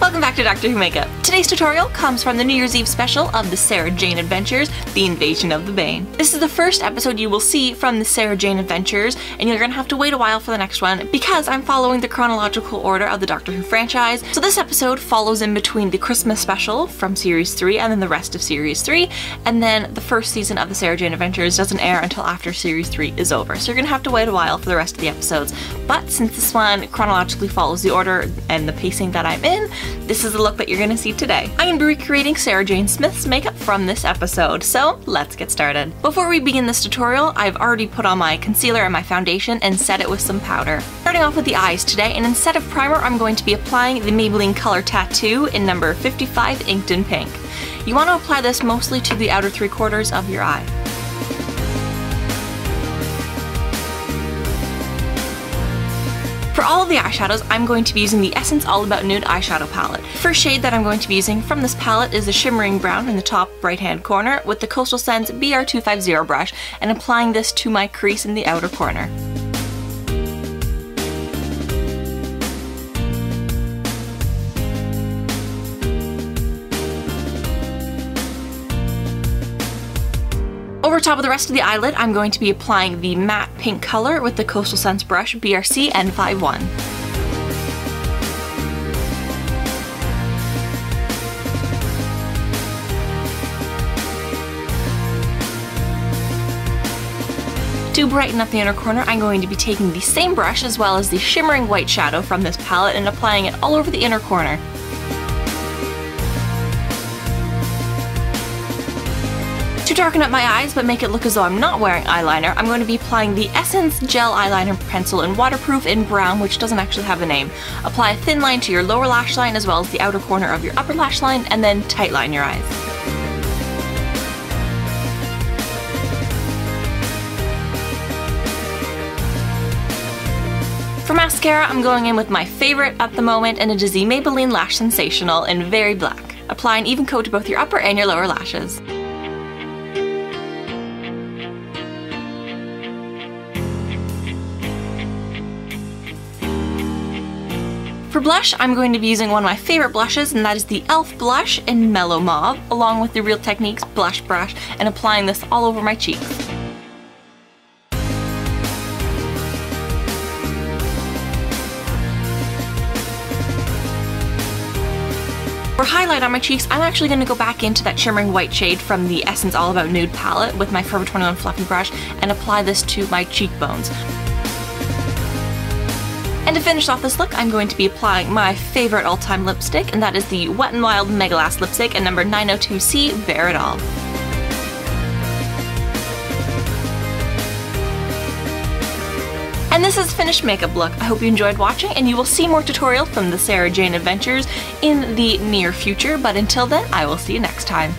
Welcome back to Doctor Who Makeup. Today's tutorial comes from the New Year's Eve special of the Sarah Jane Adventures, The Invasion of the Bane. This is the first episode you will see from the Sarah Jane Adventures, and you're gonna have to wait a while for the next one because I'm following the chronological order of the Doctor Who franchise. So this episode follows in between the Christmas special from Series 3 and then the rest of Series 3, and then the first season of the Sarah Jane Adventures doesn't air until after Series 3 is over. So you're gonna have to wait a while for the rest of the episodes. But since this one chronologically follows the order and the pacing that I'm in, this is the look that you're gonna see today. I'm gonna be recreating Sarah Jane Smith's makeup from this episode, so let's get started. Before we begin this tutorial, I've already put on my concealer and my foundation and set it with some powder. Starting off with the eyes today, and instead of primer, I'm going to be applying the Maybelline Color Tattoo in number 55 Inked in Pink. You want to apply this mostly to the outer three quarters of your eye. For all of the eyeshadows, I'm going to be using the Essence All About Nude eyeshadow palette. First shade that I'm going to be using from this palette is the Shimmering Brown in the top right hand corner with the Coastal Scents BR250 brush and applying this to my crease in the outer corner. Over top of the rest of the eyelid, I'm going to be applying the matte pink color with the Coastal Scents brush BRC N51. To brighten up the inner corner, I'm going to be taking the same brush as well as the shimmering white shadow from this palette and applying it all over the inner corner. To darken up my eyes but make it look as though I'm not wearing eyeliner, I'm going to be applying the Essence Gel Eyeliner Pencil in Waterproof in Brown, which doesn't actually have a name. Apply a thin line to your lower lash line as well as the outer corner of your upper lash line, and then tight line your eyes. For mascara, I'm going in with my favorite at the moment, and it is the Maybelline Lash Sensational in Very Black. Apply an even coat to both your upper and your lower lashes. For blush, I'm going to be using one of my favorite blushes, and that is the e.l.f. blush in Mellow Mauve, along with the Real Techniques blush brush, and applying this all over my cheeks. For highlight on my cheeks, I'm actually going to go back into that shimmering white shade from the Essence All About Nude palette with my Forever 21 Fluffy brush and apply this to my cheekbones. And to finish off this look, I'm going to be applying my favorite all-time lipstick, and that is the Wet n Wild Mega Last Lipstick in number 902C Bare It All. And this is finished makeup look. I hope you enjoyed watching, and you will see more tutorials from the Sarah Jane Adventures in the near future, but until then, I will see you next time.